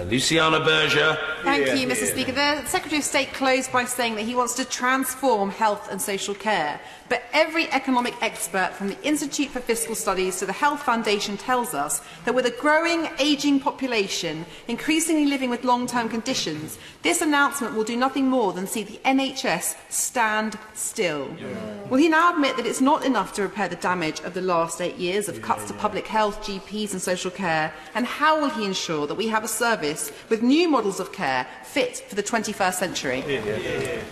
Uh, Luciana Berger. Thank you, Mr Speaker. The Secretary of State closed by saying that he wants to transform health and social care. But every economic expert from the Institute for Fiscal Studies to the Health Foundation tells us that with a growing, ageing population, increasingly living with long-term conditions, this announcement will do nothing more than see the NHS stand still. Yeah. Will he now admit that it's not enough to repair the damage of the last eight years of cuts to public health, GPs and social care? And how will he ensure that we have a service with new models of care fit for the 21st century? Yeah, yeah, yeah.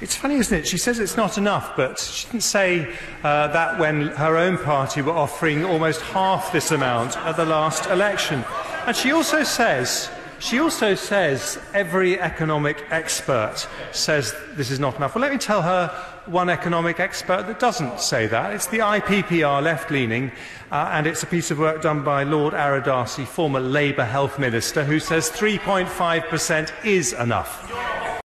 It's funny, isn't it? She says it's not enough, but she didn't say uh, that when her own party were offering almost half this amount at the last election. And she also says she also says every economic expert says this is not enough. Well, let me tell her one economic expert that doesn't say that. It's the IPPR left leaning, uh, and it's a piece of work done by Lord Ara Darzi, former Labour Health Minister, who says 3.5% is enough.